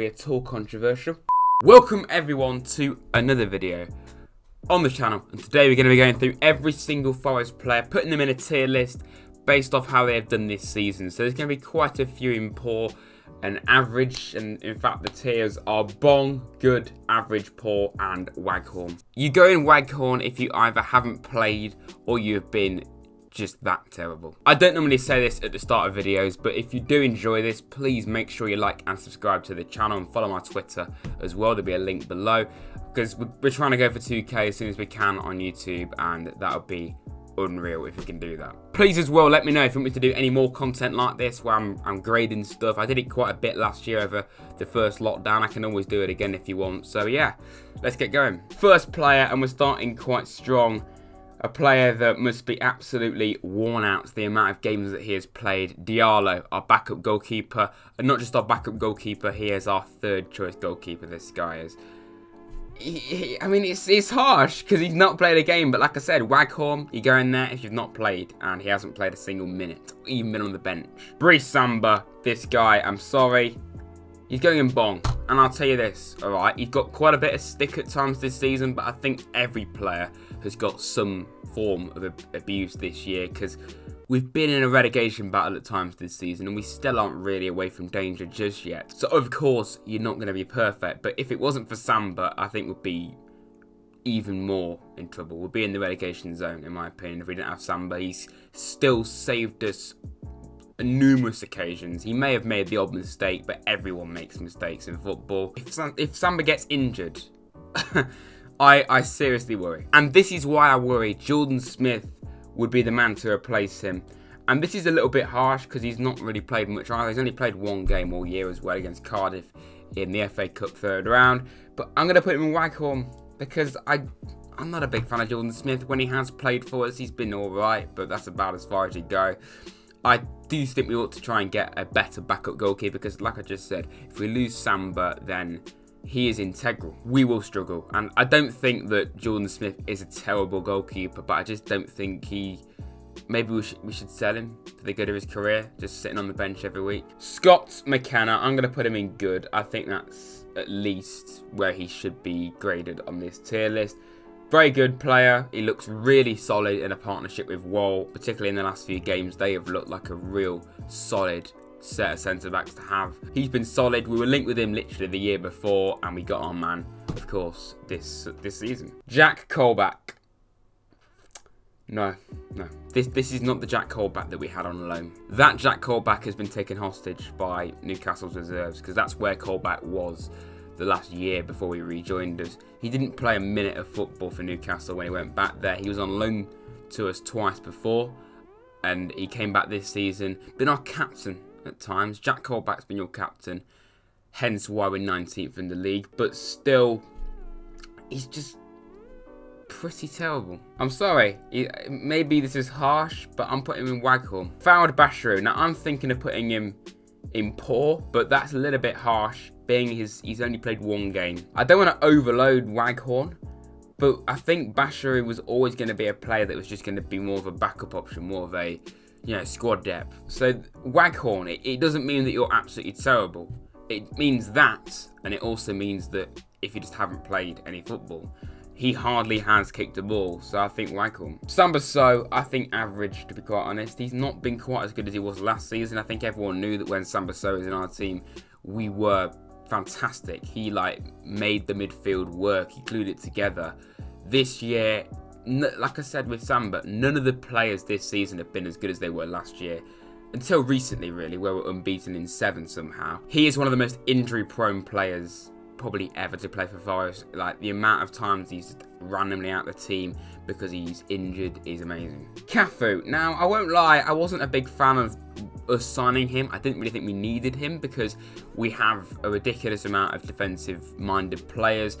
be at all controversial. Welcome everyone to another video on the channel and today we're going to be going through every single Forest player, putting them in a tier list based off how they have done this season. So there's going to be quite a few in poor and average and in fact the tiers are bong, good, average, poor and waghorn. You go in waghorn if you either haven't played or you've been just that terrible. I don't normally say this at the start of videos, but if you do enjoy this, please make sure you like and subscribe to the channel and follow my Twitter as well. There'll be a link below because we're trying to go for 2k as soon as we can on YouTube and that'll be unreal if we can do that. Please as well let me know if you want me to do any more content like this where I'm, I'm grading stuff. I did it quite a bit last year over the first lockdown. I can always do it again if you want. So yeah, let's get going. First player and we're starting quite strong. A player that must be absolutely worn out the amount of games that he has played. Diallo, our backup goalkeeper. And not just our backup goalkeeper, he is our third choice goalkeeper, this guy is. I mean, it's, it's harsh because he's not played a game, but like I said, Waghorn, you go in there if you've not played, and he hasn't played a single minute, even been on the bench. Brice Samba, this guy, I'm sorry, he's going in bong, and I'll tell you this, alright, he's got quite a bit of stick at times this season, but I think every player has got some form of abuse this year, because We've been in a relegation battle at times this season and we still aren't really away from danger just yet. So of course, you're not going to be perfect, but if it wasn't for Samba, I think we'd be even more in trouble. We'd be in the relegation zone, in my opinion, if we didn't have Samba. He's still saved us numerous occasions. He may have made the odd mistake, but everyone makes mistakes in football. If, if Samba gets injured, I, I seriously worry. And this is why I worry Jordan Smith would be the man to replace him. And this is a little bit harsh because he's not really played much either. He's only played one game all year as well against Cardiff in the FA Cup third round. But I'm going to put him in Waghorn because I, I'm not a big fan of Jordan Smith. When he has played for us, he's been alright, but that's about as far as he go. I do think we ought to try and get a better backup goalkeeper because, like I just said, if we lose Samba, then he is integral. We will struggle. And I don't think that Jordan Smith is a terrible goalkeeper, but I just don't think he. Maybe we should, we should sell him for the good of his career, just sitting on the bench every week. Scott McKenna, I'm going to put him in good. I think that's at least where he should be graded on this tier list. Very good player. He looks really solid in a partnership with Worrall, particularly in the last few games. They have looked like a real solid set of centre backs to have. He's been solid. We were linked with him literally the year before, and we got our man, of course, this this season. Jack Colback. No, no. This this is not the Jack Colback that we had on loan. That Jack Colback has been taken hostage by Newcastle's reserves because that's where Colback was the last year before he rejoined us. He didn't play a minute of football for Newcastle when he went back there. He was on loan to us twice before and he came back this season. Been our captain at times. Jack Colback's been your captain, hence why we're 19th in the league. But still, he's just pretty terrible. I'm sorry, maybe this is harsh, but I'm putting him in Waghorn. Fouad Bachirou, now I'm thinking of putting him in poor, but that's a little bit harsh, being his he's only played one game. I don't want to overload Waghorn, but I think Bachirou was always going to be a player that was just going to be more of a backup option, more of a you know, squad depth. So Waghorn, it, it doesn't mean that you're absolutely terrible. It means that, and it also means that if you just haven't played any football, he hardly has kicked a ball. So I think Waghorn. Samba Sow, I think average to be quite honest. He's not been quite as good as he was last season. I think everyone knew that when Samba Sow was in our team, we were fantastic. He like made the midfield work. He glued it together. This year, like I said with Samba, none of the players this season have been as good as they were last year. Until recently, really, where we're unbeaten in seven somehow. He is one of the most injury-prone players probably ever to play for Forest. Like, the amount of times he's randomly out the team because he's injured is amazing. Cafu. Now, I won't lie, I wasn't a big fan of us signing him. I didn't really think we needed him because we have a ridiculous amount of defensive-minded players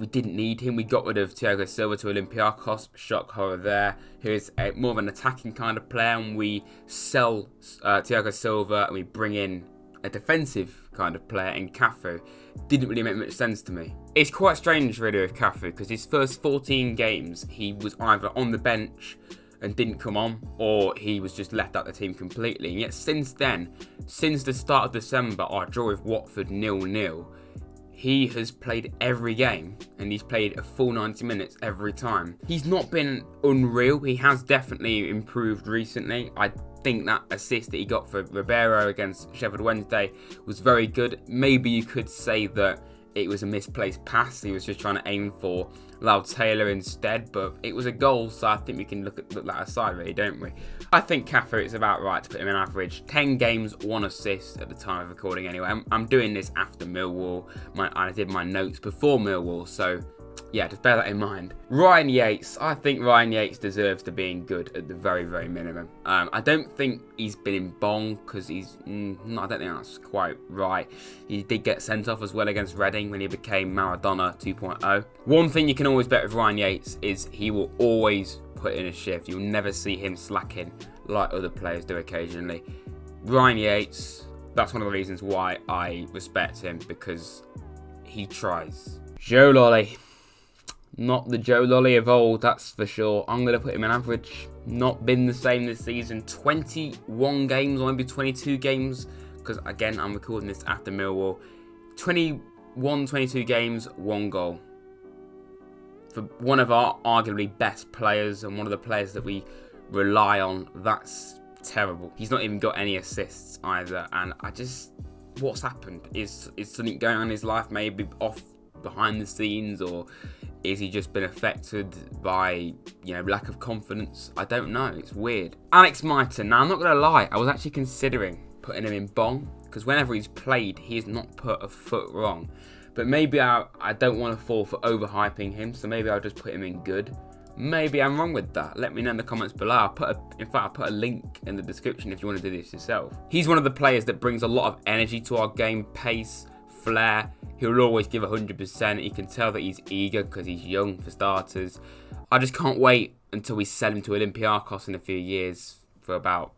we didn't need him. We got rid of Tiago Silva to Olympiacos, shock horror there, who is a, more of an attacking kind of player, and we sell uh, Tiago Silva and we bring in a defensive kind of player in Cafu. Didn't really make much sense to me. It's quite strange really with Cafu because his first 14 games he was either on the bench and didn't come on, or he was just left out the team completely. And yet since then, since the start of December, our draw with Watford nil-nil, he has played every game and he's played a full 90 minutes every time. He's not been unreal. He has definitely improved recently. I think that assist that he got for Ribeiro against Sheffield Wednesday was very good. Maybe you could say that it was a misplaced pass. He was just trying to aim for Lyle Taylor instead, but it was a goal, so I think we can look at look that aside, really, don't we? I think Cafu is about right to put him in average. 10 games, 1 assist at the time of recording anyway. I'm, I'm doing this after Millwall. My, I did my notes before Millwall, so yeah, just bear that in mind. Ryan Yates, I think Ryan Yates deserves to be in good at the very, very minimum. Um, I don't think he's been in bong because he's, mm, no, I don't think that's quite right. He did get sent off as well against Reading when he became Maradona 2.0. One thing you can always bet with Ryan Yates is he will always put in a shift. You'll never see him slacking like other players do occasionally. Ryan Yates, that's one of the reasons why I respect him because he tries. Joe Lolley. Not the Joe Lolley of old, that's for sure. I'm going to put him in average. Not been the same this season. 21 games, or maybe 22 games. Because, again, I'm recording this after Millwall. 21, 22 games, one goal. For one of our arguably best players and one of the players that we rely on, that's terrible. He's not even got any assists either. And I just... What's happened? Is, is something going on in his life maybe off behind the scenes or is he just been affected by, you know, lack of confidence? I don't know. It's weird. Alex Mighten. Now, I'm not going to lie. I was actually considering putting him in Bong. Because whenever he's played, he has not put a foot wrong. But maybe I, I don't want to fall for overhyping him. So maybe I'll just put him in good. Maybe I'm wrong with that. Let me know in the comments below. I'll put a, in fact, I'll put a link in the description if you want to do this yourself. He's one of the players that brings a lot of energy to our game. Pace, flair. He'll always give 100%. You can tell that he's eager because he's young for starters. I just can't wait until we sell him to Olympiacos in a few years for about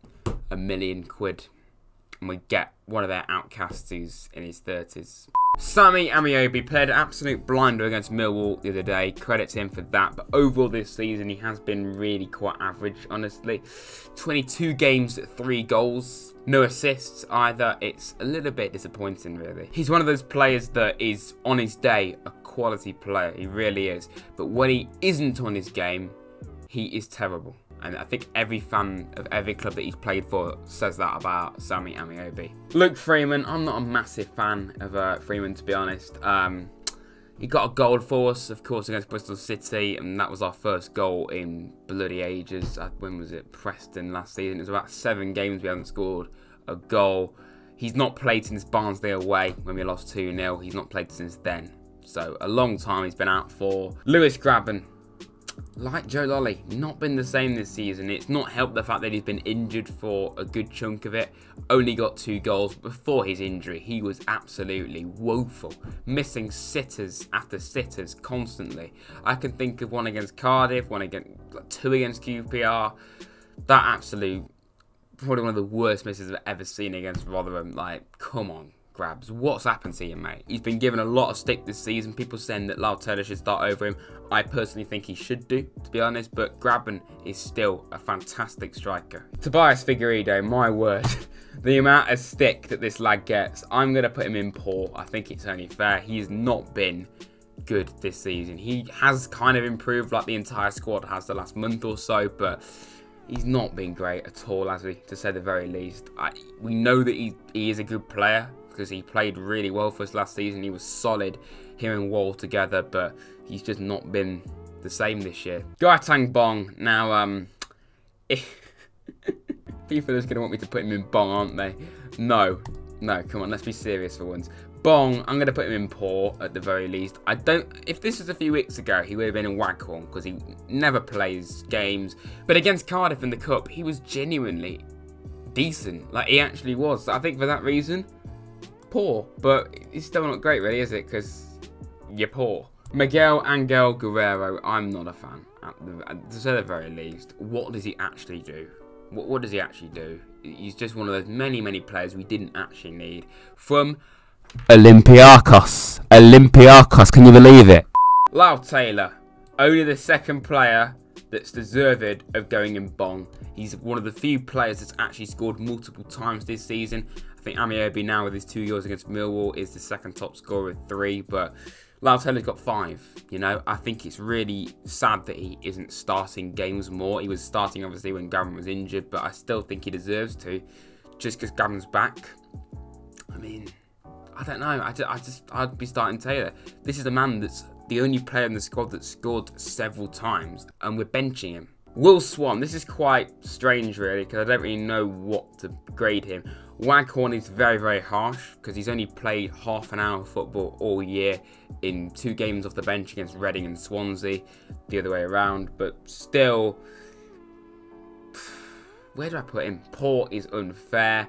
a million quid. And we get one of their outcasts who's in his 30s. Sammy Ameobi played an absolute blinder against Millwall the other day. Credit to him for that. But overall this season, he has been really quite average, honestly. 22 games, 3 goals. No assists either. It's a little bit disappointing, really. He's one of those players that is, on his day, a quality player. He really is. But when he isn't on his game, he is terrible. And I think every fan of every club that he's played for says that about Sammy Ameobi. Luke Freeman, I'm not a massive fan of uh, Freeman to be honest. Um, he got a goal for us, of course, against Bristol City, and that was our first goal in bloody ages. Uh, when was it? Preston last season. It was about seven games we haven't scored a goal. He's not played since Barnsley away when we lost 2-0. He's not played since then. So a long time he's been out for. Lewis Grabban, like Joe Lolley, not been the same this season. It's not helped the fact that he's been injured for a good chunk of it. Only got two goals. Before his injury, he was absolutely woeful. Missing sitters after sitters constantly. I can think of one against Cardiff, one against two against QPR. That absolute, probably one of the worst misses I've ever seen against Rotherham. Like, come on, grabs. What's happened to him, mate? He's been given a lot of stick this season. People saying that Lyle Taylor should start over him. I personally think he should do, to be honest, but Grabban is still a fantastic striker. Tobias Figueiredo, my word. the amount of stick that this lad gets, I'm going to put him in poor. I think it's only fair. He's not been good this season. He has kind of improved like the entire squad has the last month or so, but he's not been great at all, as we To say the very least. I, we know that he, he is a good player because he played really well for us last season. He was solid, him and Worrall together, but he's just not been the same this year. Gaëtan Bong. Now, um, people are just going to want me to put him in Bong, aren't they? No, no, come on, let's be serious for once. Bong, I'm going to put him in poor at the very least. I don't. If this was a few weeks ago, he would have been in Waghorn because he never plays games. But against Cardiff in the Cup, he was genuinely decent. Like, he actually was. I think for that reason, poor, but it's still not great, really, is it? Because you're poor. Miguel Angel Guerrero, I'm not a fan, at the, the very least. What does he actually do? What, what does he actually do? He's just one of those many, many players we didn't actually need. From Olympiacos. Olympiacos, can you believe it? Lyle Taylor, only the second player that's deserved of going in bong. He's one of the few players that's actually scored multiple times this season. I think Ameobi now with his two goals against Millwall is the second top scorer with three, but Lyle Taylor's got five. You know, I think it's really sad that he isn't starting games more. He was starting obviously when Grabban was injured, but I still think he deserves to, just because Grabban's back. I mean, I don't know. I just, I just, I'd be starting Taylor. This is a man that's the only player in the squad that scored several times, and we're benching him. Will Swan, this is quite strange really, because I don't really know what to grade him. Waghorn is very, very harsh, because he's only played half an hour of football all year in two games off the bench against Reading and Swansea, the other way around, but still, where do I put him? Poor is unfair.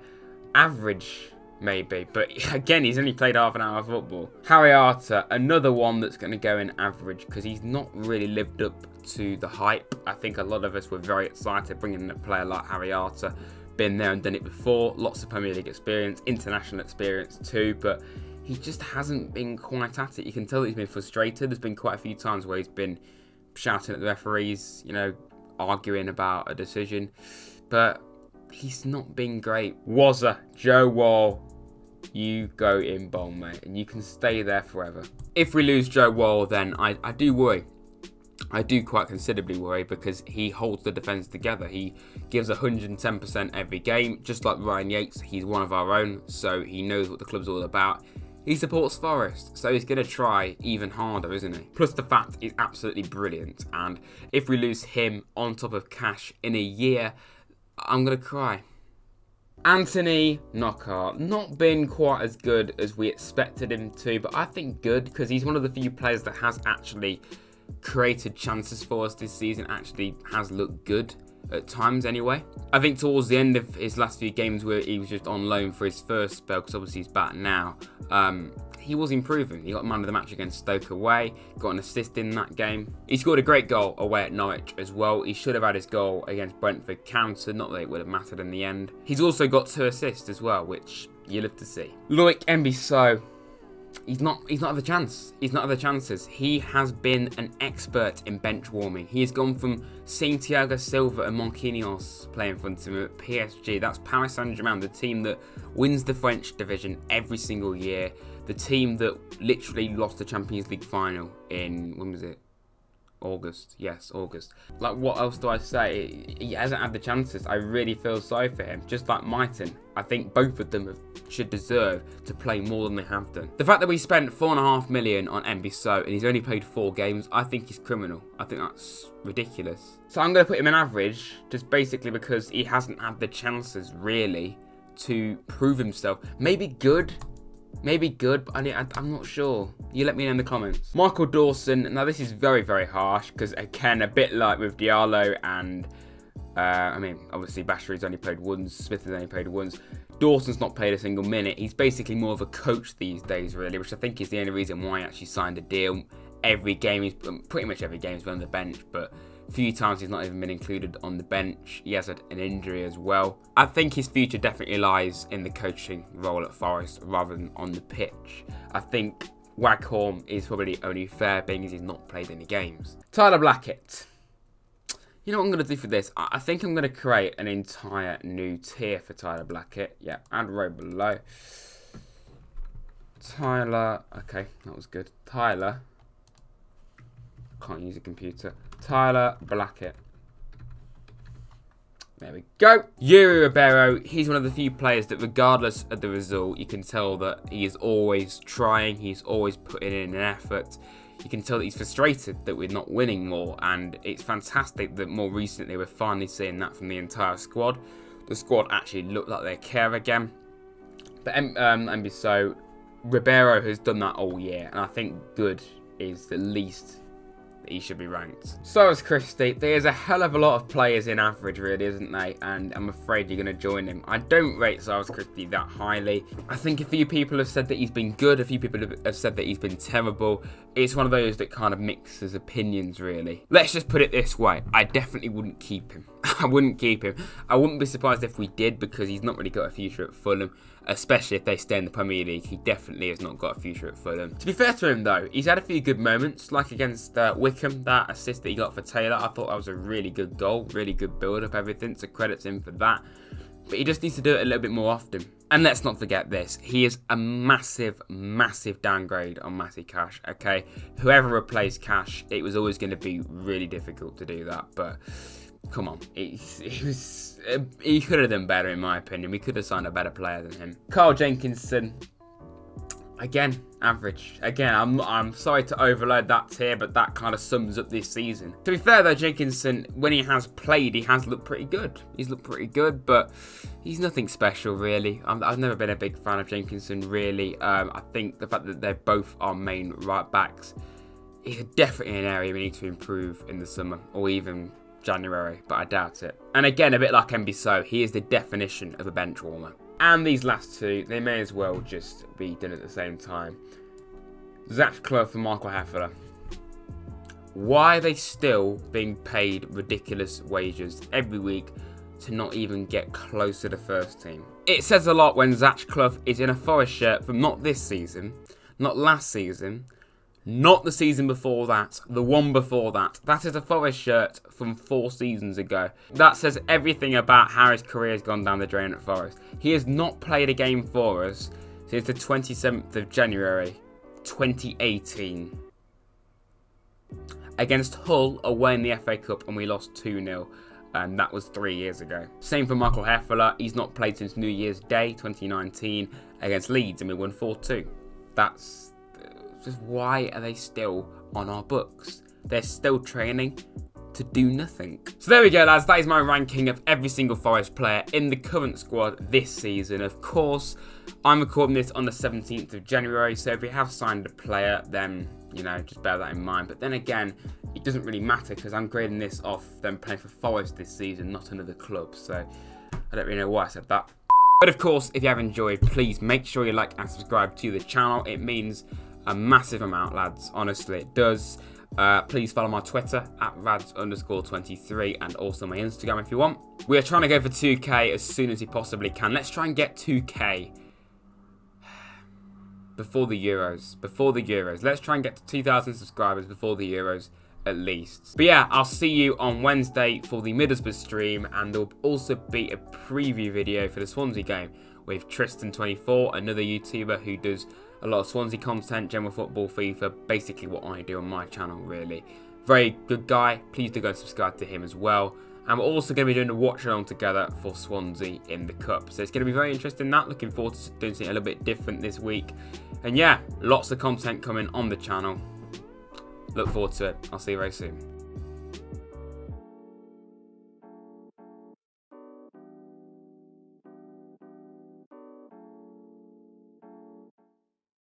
Average maybe. But again, he's only played half an hour of football. Harry Arter, another one that's going to go in average because he's not really lived up to the hype. I think a lot of us were very excited bringing in a player like Harry Arter. Been there and done it before. Lots of Premier League experience, international experience too. But he just hasn't been quite at it. You can tell that he's been frustrated. There's been quite a few times where he's been shouting at the referees, you know, arguing about a decision. But he's not been great. Wazza, Joe Worrall, you go in bong, mate, and you can stay there forever. If we lose Joe Worrall, then I, I do worry. I do quite considerably worry because he holds the defence together. He gives 110% every game, just like Ryan Yates. He's one of our own, so he knows what the club's all about. He supports Forest, so he's going to try even harder, isn't he? Plus, the fact is absolutely brilliant. And if we lose him on top of Cash in a year, I'm going to cry. Anthony Knockaert, not been quite as good as we expected him to, but I think good because he's one of the few players that has actually created chances for us this season, actually has looked good at times anyway. I think towards the end of his last few games where he was just on loan for his first spell, because obviously he's back now, um, he was improving. He got man of the match against Stoke away, got an assist in that game. He scored a great goal away at Norwich as well. He should have had his goal against Brentford counter, not that it would have mattered in the end. He's also got two assists as well, which you love to see. Loic Mbe Soh, he's not he's not had the chance. He's not had the chances. He has been an expert in bench warming. He has gone from Santiago Silva and Marquinhos playing in front of him at PSG. That's Paris Saint-Germain, the team that wins the French division every single year the team that literally lost the Champions League final in when was it? August. Yes, August. Like, what else do I say? He hasn't had the chances. I really feel sorry for him. Just like Mighten. I think both of them have, should deserve to play more than they have done. The fact that we spent four and a half million on Mbe Soh and he's only played four games, I think he's criminal. I think that's ridiculous. So I'm going to put him in average, just basically because he hasn't had the chances, really, to prove himself. Maybe good, Maybe good, but I, am not sure. You let me know in the comments. Michael Dawson. Now, this is very, very harsh because, again, a bit like with Diallo and, uh, I mean, obviously, Bachirou's only played once. Smith has only played once. Dawson's not played a single minute. He's basically more of a coach these days, really, which I think is the only reason why he actually signed a deal. Every game, he's pretty much every game he's been on the bench, but few times he's not even been included on the bench. He has had an injury as well. I think his future definitely lies in the coaching role at Forest rather than on the pitch. I think Waghorn is probably only fair being as he's not played any games. Tyler Blackett. You know what I'm going to do for this? I think I'm going to create an entire new tier for Tyler Blackett. Yeah, add row below. Tyler. Okay, that was good. Tyler. Can't use a computer. Tyler Blackett. There we go. Yuri Ribeiro, he's one of the few players that regardless of the result, you can tell that he is always trying, he's always putting in an effort. You can tell that he's frustrated that we're not winning more, and it's fantastic that more recently we're finally seeing that from the entire squad. The squad actually looked like they care again. But um, um, so Ribeiro has done that all year, and I think good is the least he should be ranked. Cyrus Christie. There's a hell of a lot of players in average, really, isn't they? And I'm afraid you're going to join him. I don't rate Cyrus Christie that highly. I think a few people have said that he's been good. A few people have said that he's been terrible. It's one of those that kind of mixes opinions, really. Let's just put it this way. I definitely wouldn't keep him. I wouldn't keep him. I wouldn't be surprised if we did because he's not really got a future at Fulham especially if they stay in the Premier League. He definitely has not got a future at Fulham. To be fair to him, though, he's had a few good moments, like against uh, Wycombe, that assist that he got for Taylor, I thought that was a really good goal, really good build up, everything. So credits him for that. But he just needs to do it a little bit more often. And let's not forget this. He is a massive, massive downgrade on Matty Cash. Okay. Whoever replaced Cash, it was always going to be really difficult to do that. But come on. He, he was he could have done better in my opinion. We could have signed a better player than him. Carl Jenkinson, again, average. Again, I'm I'm sorry to overload that tier, but that kind of sums up this season. To be fair though, Jenkinson, when he has played, he has looked pretty good. He's looked pretty good, but he's nothing special really. i have never been a big fan of Jenkinson really. Um, I think the fact that they're both our main right backs is definitely an area we need to improve in the summer, or even January, but I doubt it. And again, a bit like Mbe Soh, he is the definition of a bench warmer. And these last two, they may as well just be done at the same time. Zach Clough and Michael Hefele. Why are they still being paid ridiculous wages every week to not even get close to the first team? It says a lot when Zach Clough is in a Forest shirt from not this season, not last season, not the season before that, the one before that. That is a Forest shirt from four seasons ago. That says everything about how his career has gone down the drain at Forest. He has not played a game for us since the 27th of January 2018. Against Hull away in the FA Cup and we lost 2-0 and that was three years ago. Same for Michael Hefele, he's not played since New Year's Day 2019 against Leeds and we won 4-2. That's just why are they still on our books? They're still training to do nothing. So there we go lads, that is my ranking of every single Forest player in the current squad this season. Of course, I'm recording this on the 17th of January, so if we have signed a player, then, you know, just bear that in mind. But then again, it doesn't really matter because I'm grading this off them playing for Forest this season, not another club. So I don't really know why I said that. But of course, if you have enjoyed, please make sure you like and subscribe to the channel. It means a massive amount, lads. Honestly, it does. Uh, please follow my Twitter at rads underscore 23 and also my Instagram if you want. We are trying to go for 2k as soon as we possibly can. Let's try and get 2k before the Euros. Before the Euros. Let's try and get to 2,000 subscribers before the Euros at least. But yeah, I'll see you on Wednesday for the Middlesbrough stream and there'll also be a preview video for the Swansea game with Tristan24, another YouTuber who does a lot of Swansea content, general football, FIFA, basically what I do on my channel really. Very good guy, please do go and subscribe to him as well. And we're also going to be doing a watch along together for Swansea in the Cup. So it's going to be very interesting that. Looking forward to doing something a little bit different this week. And yeah, lots of content coming on the channel. Look forward to it. I'll see you very soon.